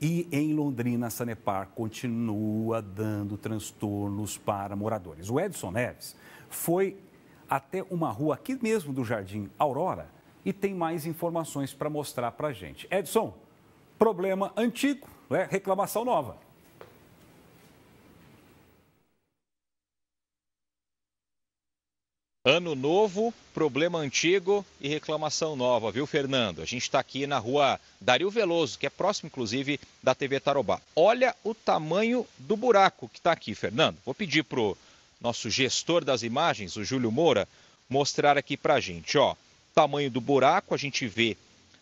E em Londrina, a Sanepar continua dando transtornos para moradores. O Edson Neves foi até uma rua aqui mesmo do Jardim Aurora e tem mais informações para mostrar para a gente. Edson, problema antigo, né? reclamação nova. Ano novo, problema antigo e reclamação nova, viu, Fernando? A gente está aqui na rua Dario Veloso, que é próximo, inclusive, da TV Tarobá. Olha o tamanho do buraco que está aqui, Fernando. Vou pedir para o nosso gestor das imagens, o Júlio Moura, mostrar aqui para a gente. Ó, tamanho do buraco, a gente vê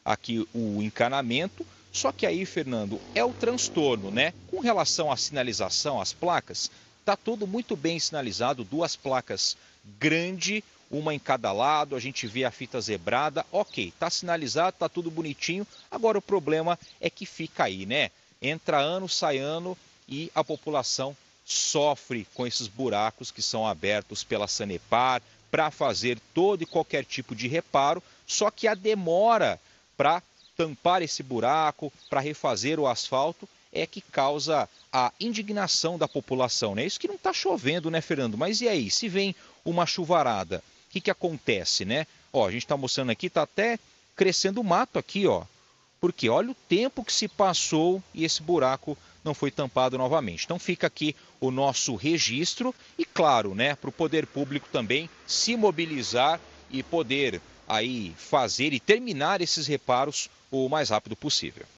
aqui o encanamento. Só que aí, Fernando, é o transtorno, né? Com relação à sinalização, às placas, está tudo muito bem sinalizado, duas placas grande, uma em cada lado, a gente vê a fita zebrada, ok, tá sinalizado, tá tudo bonitinho. Agora o problema é que fica aí, né? Entra ano, sai ano e a população sofre com esses buracos que são abertos pela Sanepar para fazer todo e qualquer tipo de reparo, só que a demora para tampar esse buraco, para refazer o asfalto, é que causa a indignação da população. Né? Isso que não está chovendo, né, Fernando? Mas e aí? Se vem uma chuvarada, o que, que acontece, né? Ó, a gente está mostrando aqui, está até crescendo mato aqui, ó. Porque olha o tempo que se passou e esse buraco não foi tampado novamente. Então fica aqui o nosso registro e, claro, né, para o poder público também se mobilizar e poder aí fazer e terminar esses reparos o mais rápido possível.